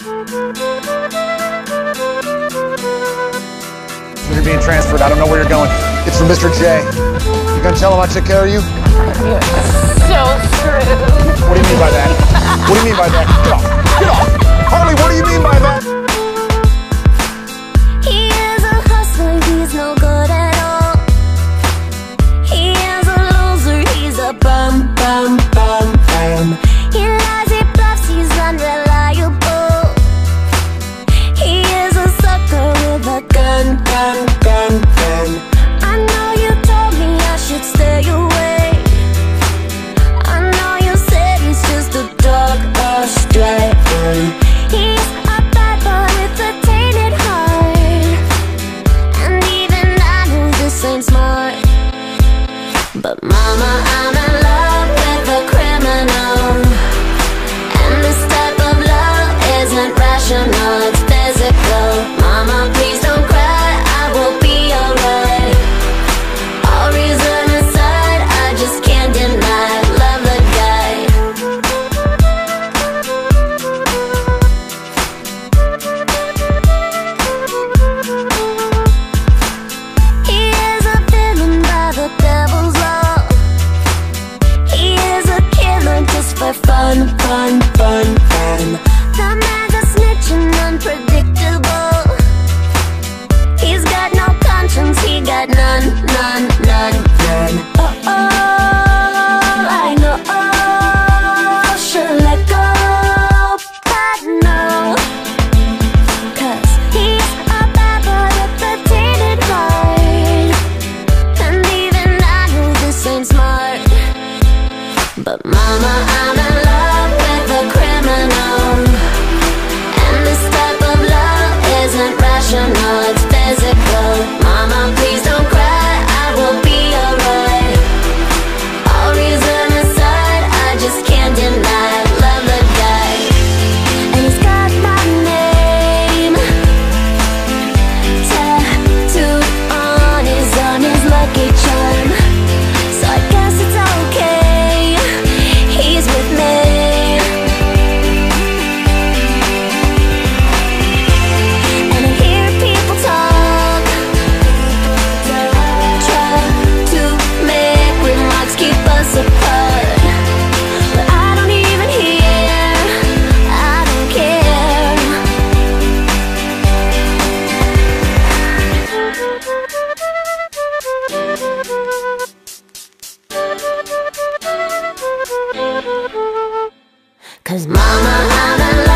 You're being transferred. I don't know where you're going. It's for Mr. J. You gonna tell him I took care of you? So screwed. What do you mean by that? What do you mean by that? Get off! Get off! But mama, I'm Cause mama, I'm in love